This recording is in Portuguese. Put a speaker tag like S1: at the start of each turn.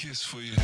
S1: kiss for you.